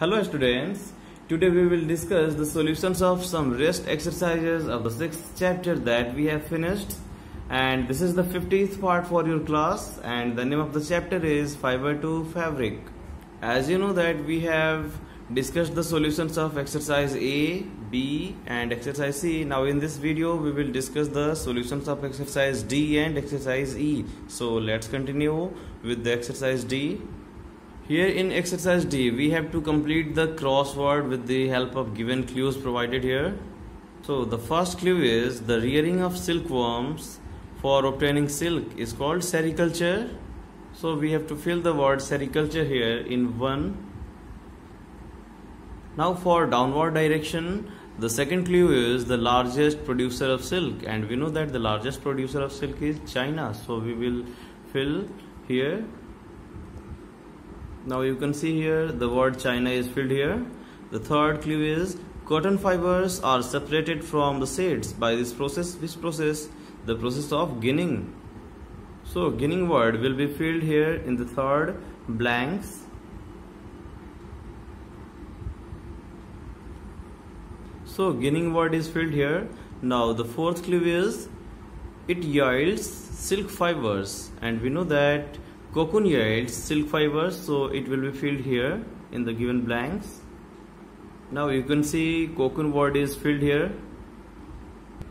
Hello students, today we will discuss the solutions of some rest exercises of the 6th chapter that we have finished and this is the 50th part for your class and the name of the chapter is fiber to fabric. As you know that we have discussed the solutions of exercise A, B and exercise C. Now in this video we will discuss the solutions of exercise D and exercise E. So let's continue with the exercise D. Here in exercise D, we have to complete the crossword with the help of given clues provided here. So the first clue is the rearing of silkworms for obtaining silk is called sericulture. So we have to fill the word sericulture here in one. Now for downward direction, the second clue is the largest producer of silk and we know that the largest producer of silk is China. So we will fill here now you can see here the word China is filled here. The third clue is cotton fibers are separated from the seeds by this process which process? The process of ginning. So ginning word will be filled here in the third blanks. So ginning word is filled here. Now the fourth clue is it yields silk fibers. And we know that Cocoon yields silk fibers so it will be filled here in the given blanks. Now you can see cocoon word is filled here.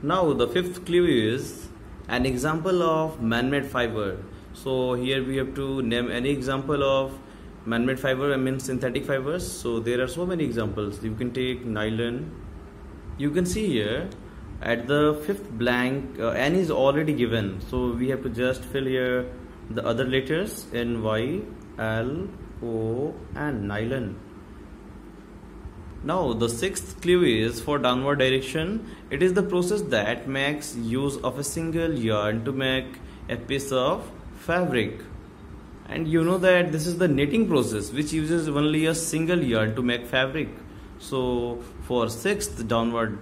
Now the fifth clue is an example of man-made fiber. So here we have to name any example of man-made fiber I mean synthetic fibers. So there are so many examples. You can take nylon. You can see here at the fifth blank uh, n is already given. So we have to just fill here the other letters N, Y, L, O and nylon. Now the sixth clue is for downward direction. It is the process that makes use of a single yarn to make a piece of fabric. And you know that this is the knitting process which uses only a single yarn to make fabric. So for sixth downward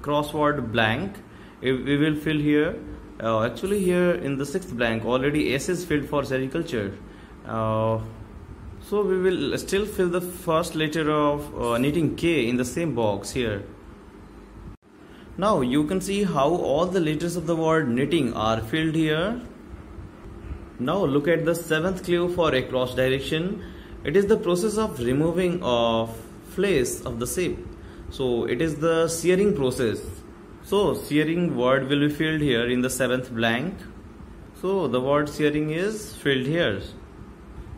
crossword blank, we will fill here uh, actually here in the sixth blank already S is filled for sericulture uh, so we will still fill the first letter of uh, knitting K in the same box here. Now you can see how all the letters of the word knitting are filled here. Now look at the seventh clue for a cross direction. It is the process of removing of fleece of the shape. So it is the shearing process so shearing word will be filled here in the seventh blank. So the word shearing is filled here.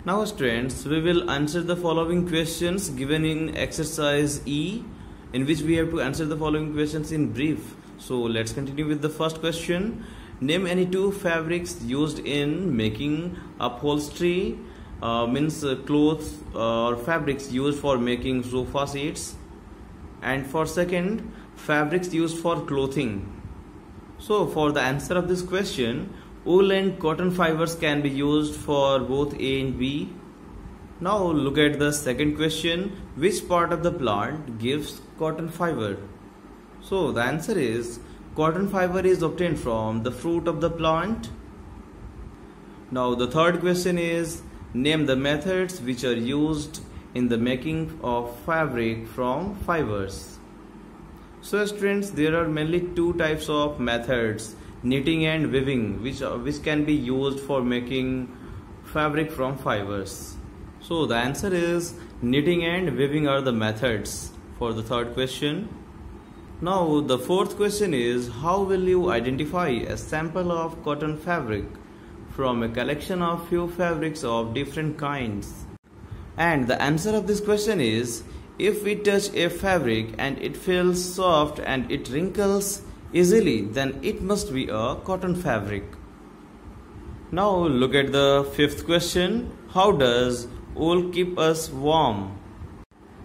Now students, we will answer the following questions given in exercise E in which we have to answer the following questions in brief. So let's continue with the first question. Name any two fabrics used in making upholstery uh, means uh, clothes uh, or fabrics used for making sofa seats and for second fabrics used for clothing. So for the answer of this question, wool and cotton fibers can be used for both A and B. Now look at the second question, which part of the plant gives cotton fiber? So the answer is cotton fiber is obtained from the fruit of the plant. Now the third question is name the methods which are used in the making of fabric from fibers. So students, there are mainly two types of methods, knitting and weaving, which, uh, which can be used for making fabric from fibers. So the answer is knitting and weaving are the methods for the third question. Now the fourth question is how will you identify a sample of cotton fabric from a collection of few fabrics of different kinds? And the answer of this question is if we touch a fabric and it feels soft and it wrinkles easily, then it must be a cotton fabric. Now look at the fifth question. How does wool keep us warm?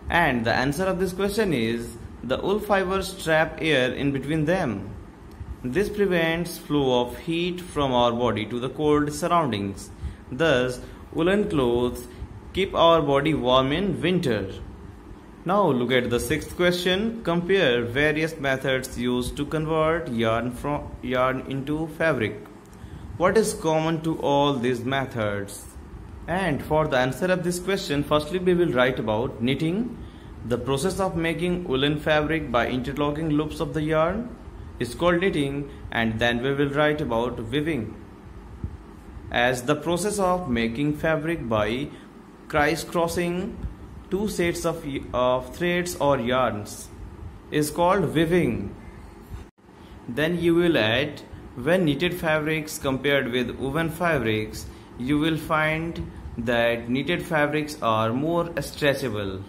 And the answer of this question is the wool fibers trap air in between them. This prevents flow of heat from our body to the cold surroundings. Thus, woolen clothes keep our body warm in winter. Now look at the sixth question. Compare various methods used to convert yarn from yarn into fabric. What is common to all these methods? And for the answer of this question, firstly we will write about knitting. The process of making woolen fabric by interlocking loops of the yarn is called knitting and then we will write about weaving as the process of making fabric by crisscrossing two sets of, of threads or yarns is called weaving. Then you will add when knitted fabrics compared with woven fabrics you will find that knitted fabrics are more stretchable.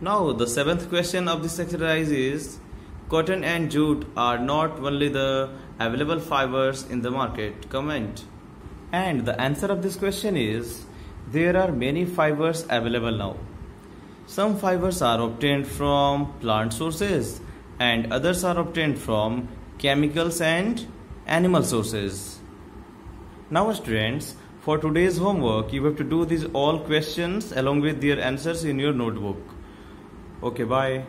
Now the seventh question of this exercise is cotton and jute are not only the available fibers in the market. Comment. And the answer of this question is there are many fibers available now. Some fibers are obtained from plant sources and others are obtained from chemicals and animal sources. Now students, for today's homework, you have to do these all questions along with their answers in your notebook. Okay, bye.